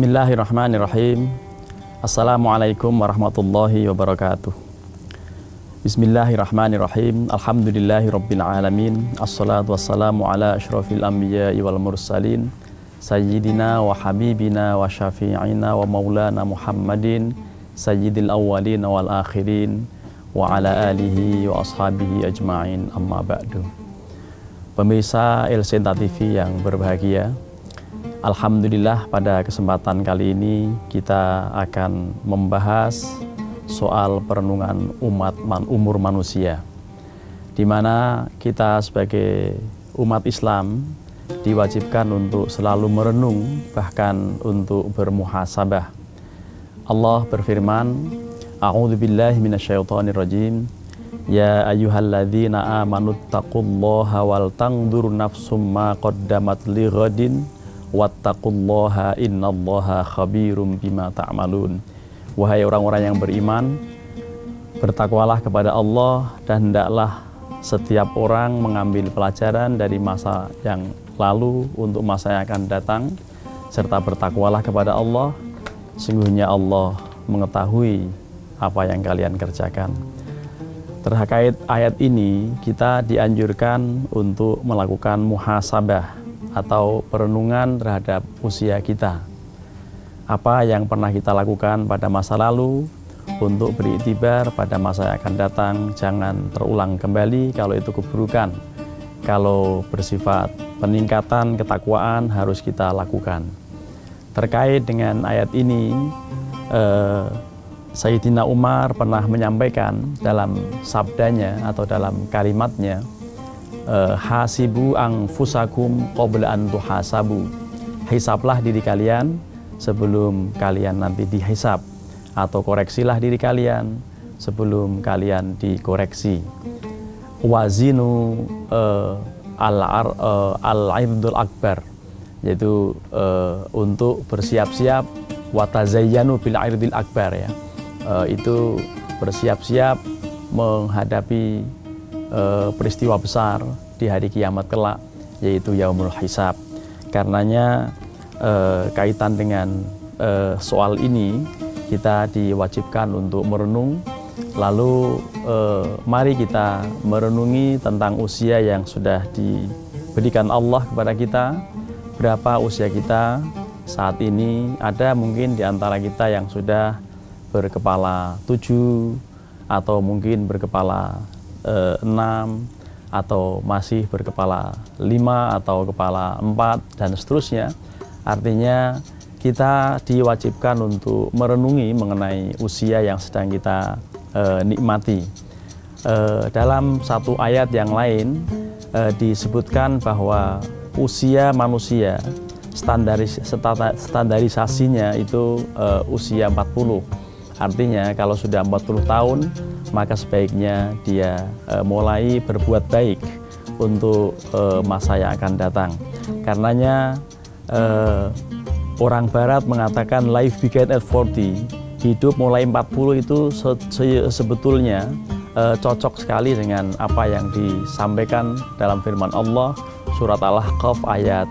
Bismillahirrahmanirrahim. Assalamualaikum warahmatullahi wabarakatuh. Bismillahirrahmanirrahim. Alhamdulillahi rabbil alamin. Assalatu wassalamu ala asyrafil anbiya wal mursalin. Sayyidina wa habibina wa syafi'ina wa maulana Muhammadin sayyidil awwalin wal akhirin wa ala alihi wa ashabihi ajma'in amma ba'du. Pemirsa LCNTA TV yang berbahagia, Alhamdulillah pada kesempatan kali ini kita akan membahas soal perenungan umat man, umur manusia di mana kita sebagai umat Islam diwajibkan untuk selalu merenung bahkan untuk bermuhasabah. Allah berfirman, A'udzu billahi minasyaitonir rajim. Ya ayyuhalladzina amanu taqullaha wal tangdur nafsum ma qaddamat lighadin wattaqullaha innallaha khabirum bima ta'malun. Wahai orang-orang yang beriman, bertakwalah kepada Allah dan hendaklah setiap orang mengambil pelajaran dari masa yang lalu untuk masa yang akan datang serta bertakwalah kepada Allah. Sungguhnya Allah mengetahui apa yang kalian kerjakan. Terkait ayat ini, kita dianjurkan untuk melakukan muhasabah atau perenungan terhadap usia kita. Apa yang pernah kita lakukan pada masa lalu untuk beriktibar pada masa yang akan datang, jangan terulang kembali kalau itu keburukan. Kalau bersifat peningkatan ketakwaan harus kita lakukan. Terkait dengan ayat ini, eh, Sayyidina Umar pernah menyampaikan dalam sabdanya atau dalam kalimatnya, hasibu ang fusakum qabla an tuhasabu. Hisaplah diri kalian sebelum kalian nanti dihisap atau koreksilah diri kalian sebelum kalian dikoreksi. Wazinu uh, al uh, al akbar yaitu uh, untuk bersiap-siap watazayyanu bil airdil akbar ya. Uh, itu bersiap-siap menghadapi uh, peristiwa besar di hari kiamat kelak yaitu yaumul hisab. Karenanya uh, kaitan dengan uh, soal ini kita diwajibkan untuk merenung. Lalu uh, mari kita merenungi tentang usia yang sudah diberikan Allah kepada kita. Berapa usia kita saat ini? Ada mungkin di antara kita yang sudah berkepala tujuh atau mungkin berkepala enam atau masih berkepala lima atau kepala empat dan seterusnya. Artinya kita diwajibkan untuk merenungi mengenai usia yang sedang kita eh, nikmati. Eh, dalam satu ayat yang lain eh, disebutkan bahwa usia manusia standaris, standarisasinya itu uh, usia 40 Artinya kalau sudah 40 tahun maka sebaiknya dia e, mulai berbuat baik untuk e, masa yang akan datang. Karenanya e, orang barat mengatakan life begin at 40, hidup mulai 40 itu se se sebetulnya e, cocok sekali dengan apa yang disampaikan dalam firman Allah surat Al-Ahqaf ayat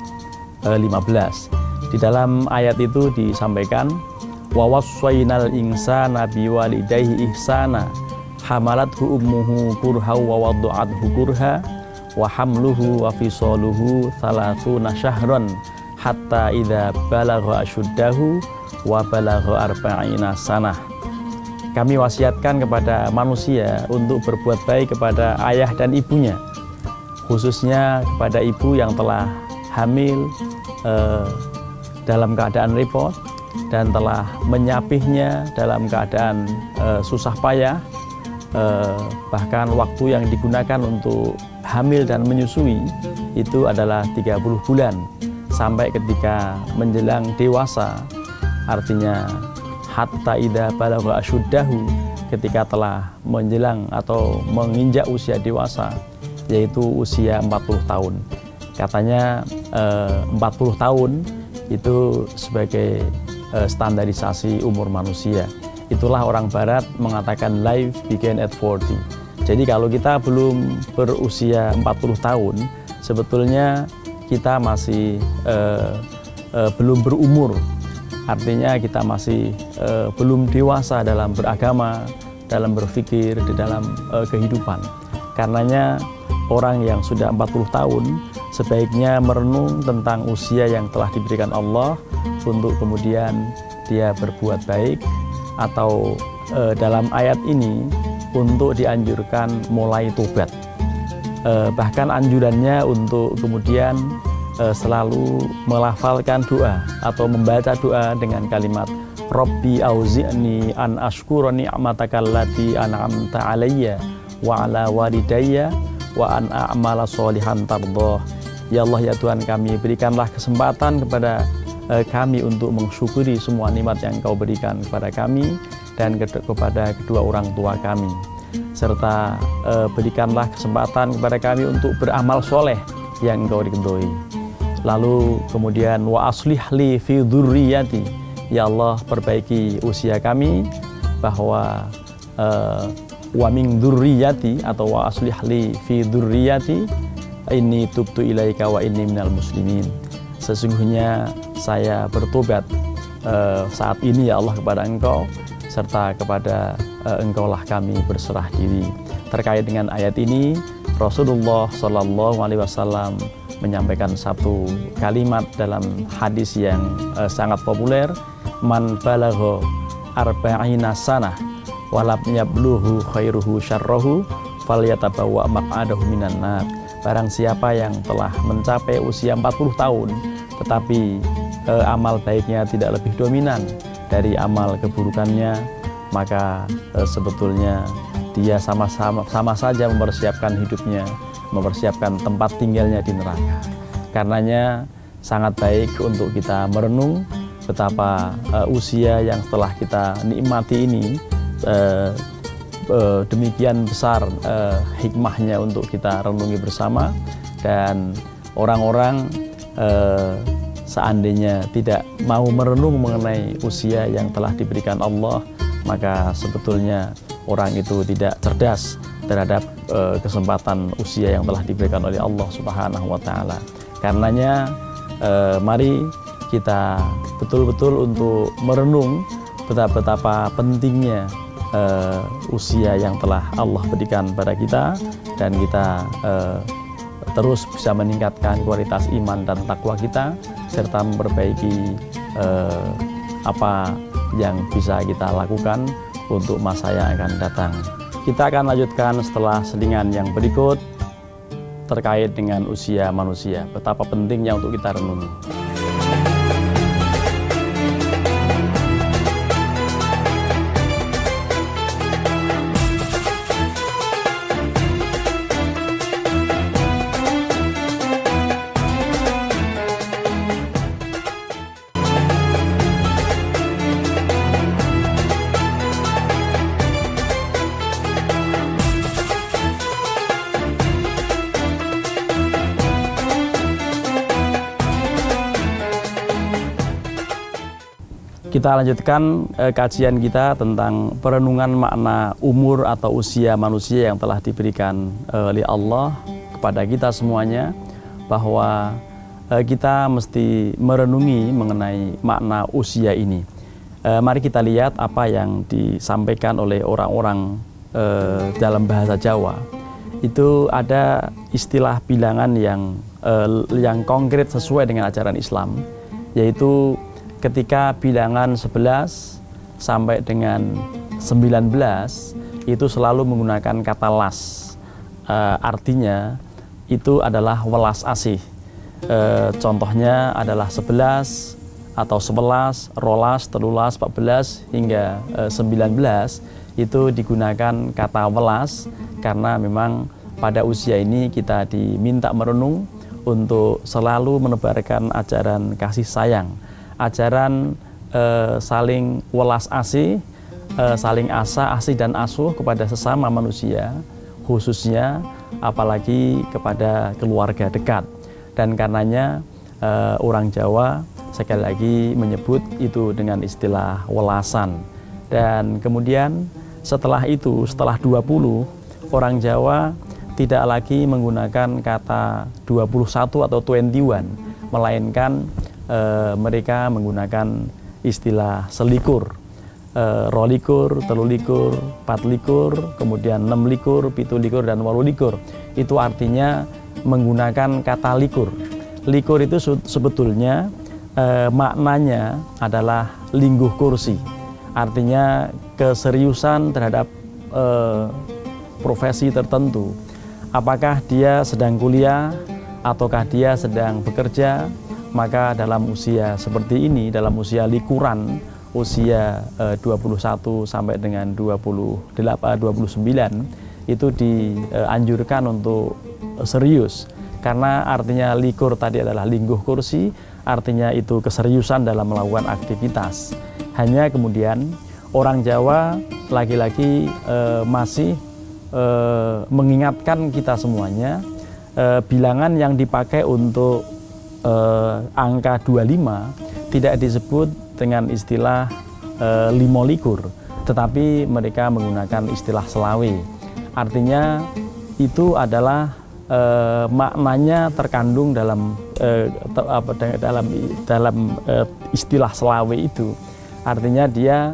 e, 15. Di dalam ayat itu disampaikan wa wassayna insana biwalidayhi ihsana hamalathu ummuhu kurha wa wada'athu kurha wa hamluhu wa fisaluhu thalathuna syahran hatta idza balagha asyuddahu wa balagha arba'ina sanah kami wasiatkan kepada manusia untuk berbuat baik kepada ayah dan ibunya khususnya kepada ibu yang telah hamil eh, dalam keadaan repot dan telah menyapihnya dalam keadaan e, susah payah e, bahkan waktu yang digunakan untuk hamil dan menyusui itu adalah 30 bulan sampai ketika menjelang dewasa. Artinya hatta ida balagha asyuddahu ketika telah menjelang atau menginjak usia dewasa yaitu usia 40 tahun. Katanya e, 40 tahun itu sebagai standarisasi umur manusia. Itulah orang barat mengatakan life begin at 40. Jadi kalau kita belum berusia 40 tahun, sebetulnya kita masih uh, uh, belum berumur artinya kita masih uh, belum dewasa dalam beragama, dalam berpikir, di dalam uh, kehidupan. Karenanya orang yang sudah 40 tahun sebaiknya merenung tentang usia yang telah diberikan Allah untuk kemudian dia berbuat baik atau e, dalam ayat ini untuk dianjurkan mulai tobat. E, bahkan anjurannya untuk kemudian e, selalu melafalkan doa atau membaca doa dengan kalimat Rabbi auzi'ni an ashkura ni'mataka allati an'amta alayya wa ala walidayya wa an a'mala solihan tardoh Ya Allah ya Tuhan kami berikanlah kesempatan kepada kami untuk mensyukuri semua nikmat yang Kau berikan kepada kami dan ke kepada kedua orang tua kami serta uh, berikanlah kesempatan kepada kami untuk beramal soleh yang Engkau ridhoi. Lalu kemudian wa aslih li fi dzurriyyati. Ya Allah perbaiki usia kami bahwa uh, wa min dzurriyyati atau wa aslih li fi dzurriyyati ini tubtu ilaika wa ini minal muslimin sesungguhnya saya bertobat uh, saat ini ya Allah kepada engkau serta kepada uh, engkaulah kami berserah diri. Terkait dengan ayat ini Rasulullah Shallallahu Alaihi Wasallam menyampaikan satu kalimat dalam hadis yang uh, sangat populer man balagho arba'ina sanah walab yabluhu khairuhu syarrohu falyatabawa maq'adahu minan nar. Barang siapa yang telah mencapai usia 40 tahun tetapi eh, amal baiknya tidak lebih dominan dari amal keburukannya maka eh, sebetulnya dia sama-sama sama saja mempersiapkan hidupnya, mempersiapkan tempat tinggalnya di neraka. Karenanya sangat baik untuk kita merenung betapa uh, usia yang setelah kita nikmati ini demikian besar hikmahnya untuk kita renungi bersama dan orang-orang uh, seandainya tidak mau merenung mengenai usia yang telah diberikan Allah maka sebetulnya orang itu tidak cerdas terhadap uh, kesempatan usia yang telah diberikan oleh Allah Subhanahu wa taala. Karenanya uh, mari kita betul-betul untuk merenung betapa, betapa pentingnya uh, usia yang telah Allah berikan pada kita dan kita uh, terus bisa meningkatkan kualitas iman dan takwa kita serta memperbaiki uh, apa yang bisa kita lakukan untuk masa yang akan datang. Kita akan lanjutkan setelah selingan yang berikut terkait dengan usia manusia, betapa pentingnya untuk kita renungi. Kita lanjutkan eh, kajian kita tentang perenungan makna umur atau usia manusia yang telah diberikan eh, oleh Allah kepada kita semuanya bahwa eh, kita mesti merenungi mengenai makna usia ini. Eh, mari kita lihat apa yang disampaikan oleh orang-orang eh, dalam bahasa Jawa. Itu ada istilah bilangan yang eh, yang konkret sesuai dengan ajaran Islam, yaitu ketika bilangan 11 sampai dengan 19 itu selalu menggunakan kata las. E, artinya itu adalah welas asih. E, contohnya adalah 11 atau 11, rolas, telulas, 14 hingga e, 19 itu digunakan kata welas karena memang pada usia ini kita diminta merenung untuk selalu menebarkan ajaran kasih sayang ajaran uh, saling welas asih, uh, saling asa, asih dan asuh kepada sesama manusia, khususnya apalagi kepada keluarga dekat. Dan karenanya uh, orang Jawa sekali lagi menyebut itu dengan istilah welasan. Dan kemudian setelah itu, setelah 20, orang Jawa tidak lagi menggunakan kata 21 atau 21, melainkan e, mereka menggunakan istilah selikur e, rolikur, telulikur, patlikur, kemudian enam likur, pitulikur, dan walulikur. Itu artinya menggunakan kata likur. Likur itu sebetulnya e, maknanya adalah lingguh kursi. Artinya keseriusan terhadap e, profesi tertentu. Apakah dia sedang kuliah ataukah dia sedang bekerja, maka dalam usia seperti ini, dalam usia likuran, usia uh, 21 sampai dengan 28 29 itu dianjurkan untuk serius. Karena artinya likur tadi adalah lingguh kursi artinya itu keseriusan dalam melakukan aktivitas. Hanya kemudian orang Jawa lagi-lagi uh, masih uh, mengingatkan kita semuanya bilangan yang dipakai untuk uh, angka 25 tidak disebut dengan istilah e, limolikur, tetapi mereka menggunakan istilah selawe. Artinya itu adalah e, maknanya terkandung dalam e, te, apa, dalam dalam e, istilah selawe itu. Artinya dia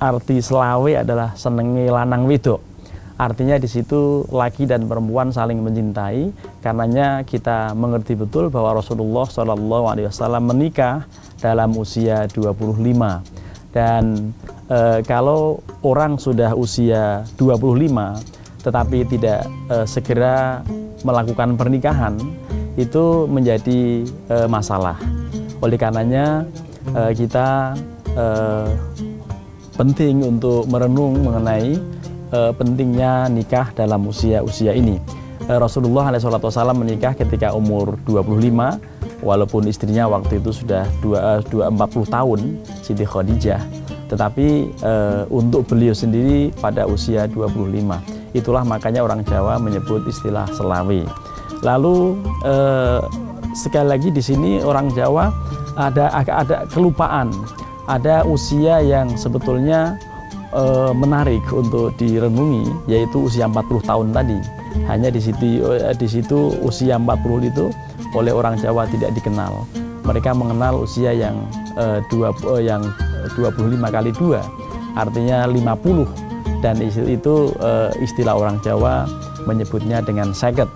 arti selawe adalah senenge lanang wedok. Artinya di situ laki dan perempuan saling mencintai. Karenanya kita mengerti betul bahwa Rasulullah SAW menikah dalam usia 25 dan e, kalau orang sudah usia 25 tetapi tidak e, segera melakukan pernikahan itu menjadi e, masalah oleh karenanya e, kita e, penting untuk merenung mengenai e, pentingnya nikah dalam usia-usia ini. E, Rasulullah SAW menikah ketika umur 25 walaupun istrinya waktu itu sudah dua, dua 40 tahun Siti Khadijah. Tetapi e, untuk beliau sendiri pada usia 25 itulah makanya orang Jawa menyebut istilah selawi. Lalu e, sekali lagi di sini orang Jawa ada ada kelupaan. Ada usia yang sebetulnya e, menarik untuk direnungi yaitu usia 40 tahun tadi hanya di situ di situ usia 40 itu oleh orang Jawa tidak dikenal. Mereka mengenal usia yang uh, dua, uh, yang 25 kali dua, artinya 50 dan itu uh, istilah orang Jawa menyebutnya dengan seket.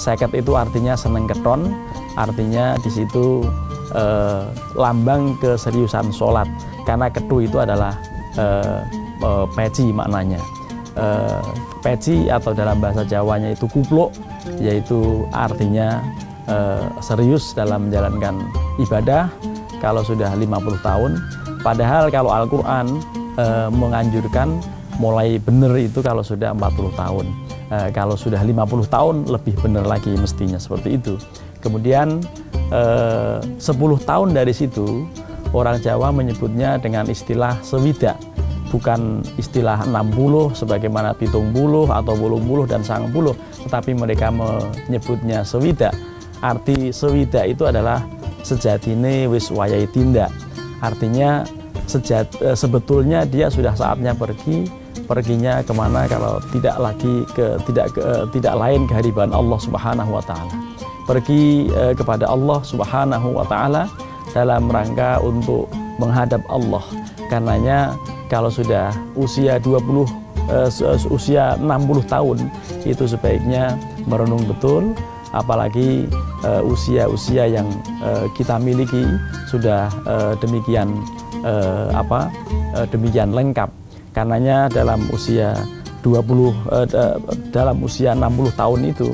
Seket itu artinya seneng keton, artinya di situ uh, lambang keseriusan sholat karena ketu itu adalah uh, uh, peci maknanya. Uh, peci atau dalam bahasa Jawanya itu kupluk, yaitu artinya eh, serius dalam menjalankan ibadah kalau sudah 50 tahun. Padahal kalau Al-Quran eh, menganjurkan mulai benar itu kalau sudah 40 tahun. Eh, kalau sudah 50 tahun lebih benar lagi mestinya seperti itu. Kemudian eh, 10 tahun dari situ orang Jawa menyebutnya dengan istilah sewidak bukan istilah 60 sebagaimana pitung buluh atau bulung buluh dan sang buluh tetapi mereka menyebutnya sewidak arti sewida itu adalah sejatine wis wayai tindak. Artinya sejat, e, sebetulnya dia sudah saatnya pergi perginya ke mana kalau tidak lagi ke tidak ke, eh, tidak lain kehadiran Allah Subhanahu Wa Taala. Pergi e, kepada Allah Subhanahu Wa Taala dalam rangka untuk menghadap Allah. Karenanya kalau sudah usia 20 e, usia 60 tahun itu sebaiknya merenung betul apalagi uh, usia-usia yang uh, kita miliki sudah uh, demikian uh, apa uh, demikian lengkap karenanya dalam usia 20 uh, dalam usia 60 tahun itu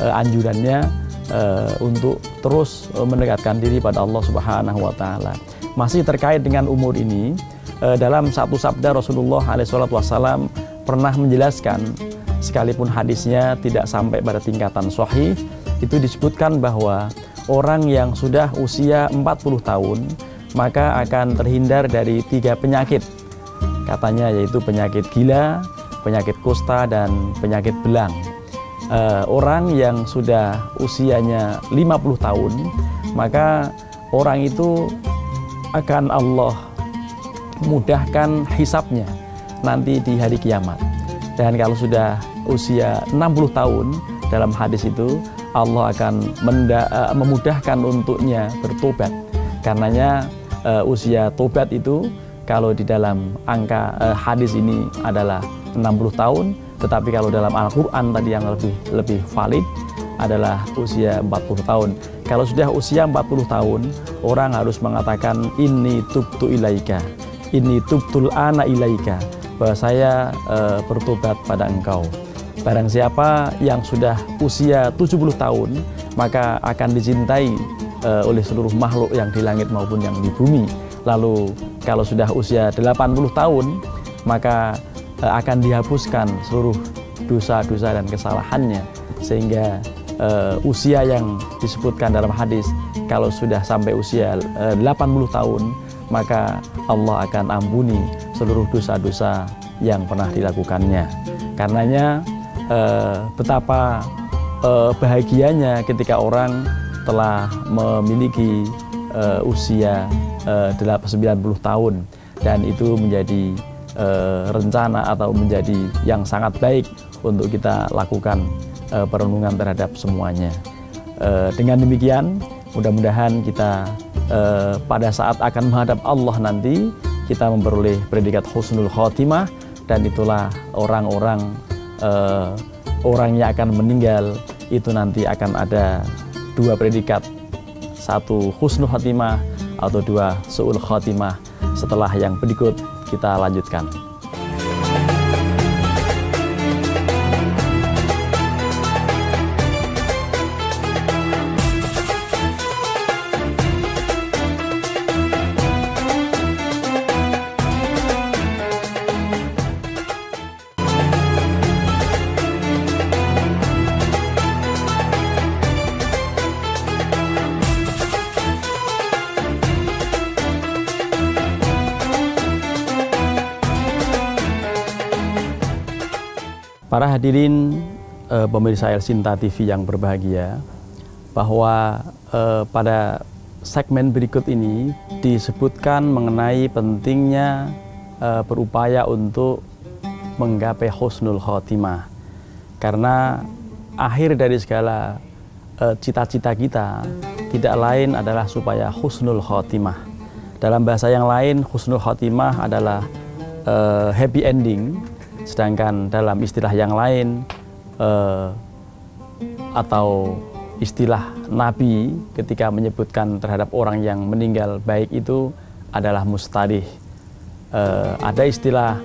uh, anjurannya uh, untuk terus uh, mendekatkan diri pada Allah Subhanahu wa taala. Masih terkait dengan umur ini uh, dalam satu sabda Rasulullah SAW pernah menjelaskan sekalipun hadisnya tidak sampai pada tingkatan sahih itu disebutkan bahwa orang yang sudah usia 40 tahun maka akan terhindar dari tiga penyakit katanya yaitu penyakit gila, penyakit kusta dan penyakit belang. Uh, orang yang sudah usianya 50 tahun maka orang itu akan Allah mudahkan hisapnya nanti di hari kiamat. Dan kalau sudah usia 60 tahun dalam hadis itu Allah akan uh, memudahkan untuknya bertobat. Karenanya uh, usia tobat itu kalau di dalam angka uh, hadis ini adalah 60 tahun, tetapi kalau dalam Al-Qur'an tadi yang lebih lebih valid adalah usia 40 tahun. Kalau sudah usia 40 tahun, orang harus mengatakan ini tubtu ilaika. Ini tubtul ana ilaika. Bahwa saya uh, bertobat pada engkau. Barang siapa yang sudah usia 70 tahun, maka akan dicintai uh, oleh seluruh makhluk yang di langit maupun yang di bumi. Lalu kalau sudah usia 80 tahun, maka uh, akan dihapuskan seluruh dosa-dosa dan kesalahannya sehingga uh, usia yang disebutkan dalam hadis kalau sudah sampai usia uh, 80 tahun maka Allah akan ampuni seluruh dosa-dosa yang pernah dilakukannya. Karenanya uh, betapa uh, bahagianya ketika orang telah memiliki uh, usia uh, 90 tahun dan itu menjadi uh, rencana atau menjadi yang sangat baik untuk kita lakukan uh, perenungan terhadap semuanya. Uh, dengan demikian, mudah-mudahan kita uh, pada saat akan menghadap Allah nanti kita memperoleh predikat husnul khotimah dan itulah orang-orang uh, orang yang akan meninggal itu nanti akan ada dua predikat. Satu husnul khatimah atau dua su'ul khatimah. Setelah yang berikut kita lanjutkan hadirin eh, pemirsa El Sinta TV yang berbahagia, bahwa eh, pada segmen berikut ini disebutkan mengenai pentingnya eh, berupaya untuk menggapai husnul khotimah. Karena akhir dari segala cita-cita kita tidak lain adalah supaya husnul khotimah. Dalam bahasa yang lain, husnul khotimah adalah eh, happy ending Sedangkan dalam istilah yang lain eh, atau istilah Nabi ketika menyebutkan terhadap orang yang meninggal baik itu adalah mustadih. Eh, ada istilah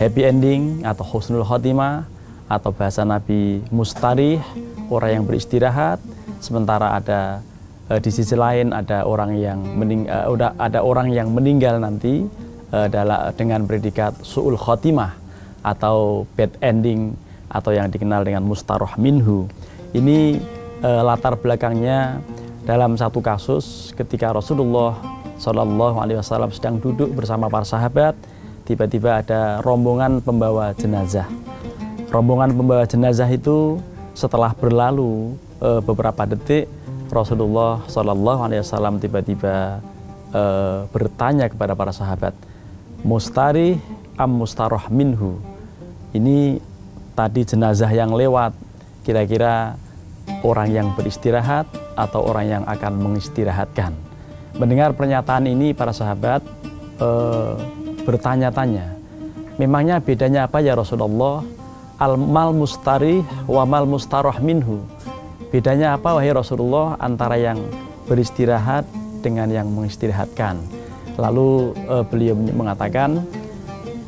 happy ending atau husnul khotimah atau bahasa Nabi mustadih orang yang beristirahat. Sementara ada eh, di sisi lain ada orang yang mening, eh, ada orang yang meninggal nanti eh, dengan predikat suul khotimah atau bad ending atau yang dikenal dengan mustaroh minhu. Ini e, latar belakangnya dalam satu kasus ketika Rasulullah Shallallahu Alaihi Wasallam sedang duduk bersama para sahabat, tiba-tiba ada rombongan pembawa jenazah. Rombongan pembawa jenazah itu setelah berlalu e, beberapa detik, Rasulullah Shallallahu Alaihi Wasallam tiba-tiba e, bertanya kepada para sahabat, mustari am mustaroh minhu ini tadi jenazah yang lewat kira-kira orang yang beristirahat atau orang yang akan mengistirahatkan. Mendengar pernyataan ini para sahabat e, bertanya-tanya, memangnya bedanya apa ya Rasulullah? Al mal mustari wa mal mustaroh minhu. Bedanya apa wahai Rasulullah antara yang beristirahat dengan yang mengistirahatkan? Lalu e, beliau mengatakan,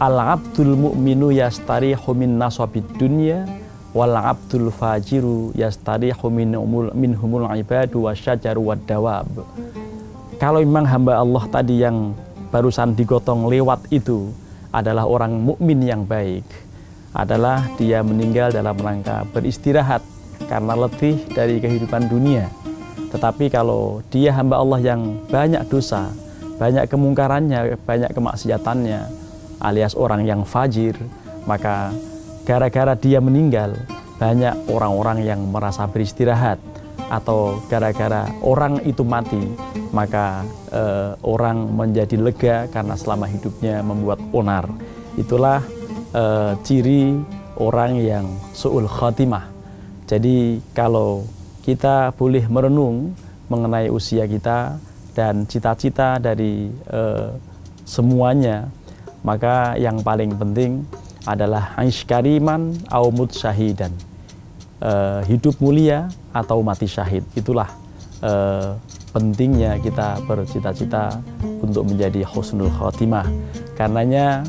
al abdul mu'minu yastarihu min nasabid dunya wal abdul fajiru yastarihu min min humul ibadu wasyajaru wad dawab. Kalau memang hamba Allah tadi yang barusan digotong lewat itu adalah orang mukmin yang baik adalah dia meninggal dalam rangka beristirahat karena letih dari kehidupan dunia. Tetapi kalau dia hamba Allah yang banyak dosa banyak kemungkarannya banyak kemaksiatannya alias orang yang fajir, maka gara-gara dia meninggal, banyak orang-orang yang merasa beristirahat atau gara-gara orang itu mati, maka eh, orang menjadi lega karena selama hidupnya membuat onar. Itulah eh, ciri orang yang su'ul khatimah. Jadi kalau kita boleh merenung mengenai usia kita, dan cita-cita dari uh, semuanya maka yang paling penting adalah aish kariman aumut syahidan. Uh, hidup mulia atau mati syahid. Itulah uh, pentingnya kita bercita-cita untuk menjadi husnul khotimah karenanya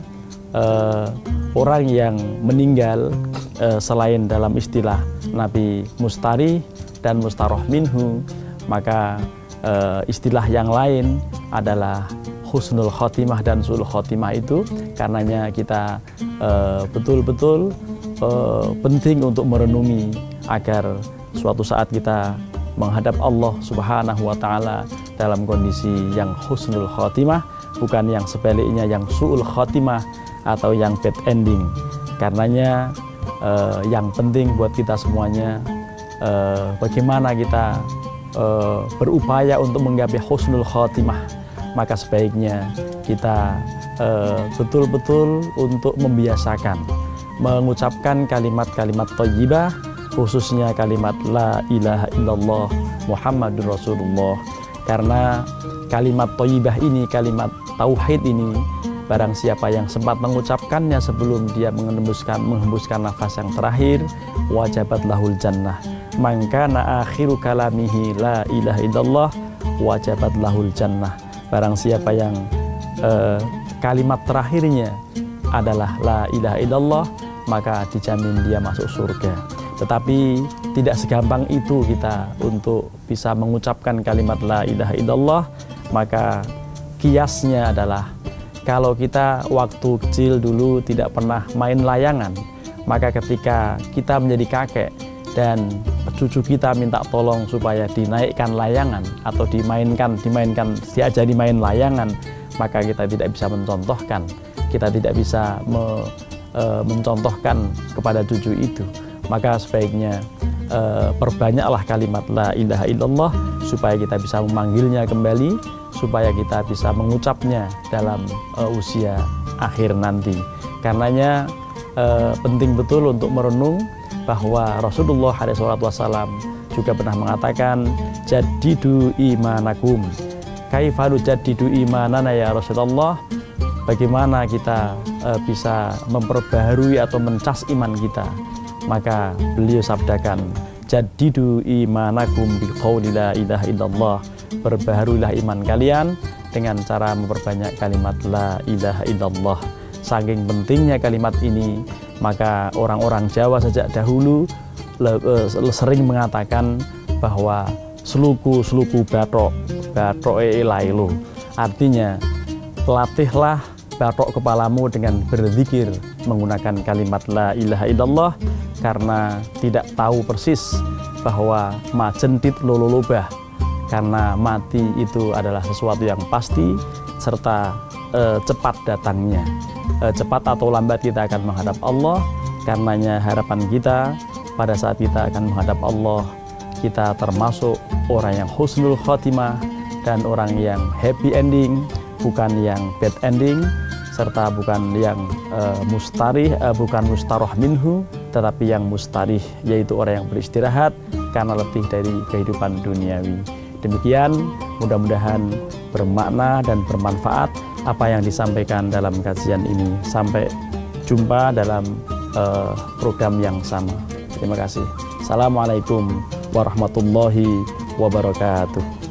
uh, orang yang meninggal uh, selain dalam istilah Nabi Mustari dan Mustaroh Minhu maka uh, istilah yang lain adalah husnul khotimah dan sul khotimah itu karenanya kita uh, betul-betul uh, penting untuk merenungi agar suatu saat kita menghadap Allah Subhanahu wa taala dalam kondisi yang husnul khotimah bukan yang sebaliknya yang suul khotimah atau yang bad ending. Karenanya uh, yang penting buat kita semuanya uh, bagaimana kita uh, berupaya untuk menggapai husnul khotimah maka sebaiknya kita betul-betul uh, untuk membiasakan mengucapkan kalimat-kalimat thayyibah khususnya kalimat la ilaha illallah Muhammadur Rasulullah karena kalimat thayyibah ini kalimat tauhid ini Barang siapa yang sempat mengucapkannya sebelum dia menghembuskan menghembuskan nafas yang terakhir, wajabat lahul jannah. Maka na akhiru kalamihi la ilaha illallah wajabat lahul jannah. Barang siapa yang uh, kalimat terakhirnya adalah la ilaha illallah, maka dijamin dia masuk surga. Tetapi tidak segampang itu kita untuk bisa mengucapkan kalimat la ilaha illallah, maka kiasnya adalah kalau kita waktu kecil dulu tidak pernah main layangan, maka ketika kita menjadi kakek dan cucu kita minta tolong supaya dinaikkan layangan atau dimainkan, dimainkan, diajari main layangan, maka kita tidak bisa mencontohkan, kita tidak bisa me, e, mencontohkan kepada cucu itu. Maka sebaiknya e, perbanyaklah kalimat la ilaha illallah supaya kita bisa memanggilnya kembali supaya kita bisa mengucapnya dalam uh, usia akhir nanti. Karenanya uh, penting betul untuk merenung bahwa Rasulullah SAW juga pernah mengatakan jadidu imanakum. Kaifalu jadidu imanana ya Rasulullah? Bagaimana kita uh, bisa memperbaharui atau mencas iman kita? Maka beliau sabdakan jadidu imanakum bi la ilaha illallah. Berbaharulah iman kalian dengan cara memperbanyak kalimat la ilaha illallah. Saking pentingnya kalimat ini, maka orang-orang Jawa sejak dahulu eh, sering mengatakan bahwa seluku-seluku batok, batok elailu. Artinya, latihlah batok kepalamu dengan berzikir menggunakan kalimat la ilaha illallah karena tidak tahu persis bahwa majentit lololobah karena mati itu adalah sesuatu yang pasti serta e, cepat datangnya. E, cepat atau lambat kita akan menghadap Allah. Karenanya harapan kita pada saat kita akan menghadap Allah, kita termasuk orang yang husnul khotimah dan orang yang happy ending, bukan yang bad ending, serta bukan yang e, mustarih, e, bukan mustaroh minhu, tetapi yang mustarih, yaitu orang yang beristirahat karena lebih dari kehidupan duniawi. Demikian mudah-mudahan bermakna dan bermanfaat apa yang disampaikan dalam kajian ini. Sampai jumpa dalam uh, program yang sama. Terima kasih. Assalamualaikum warahmatullahi wabarakatuh.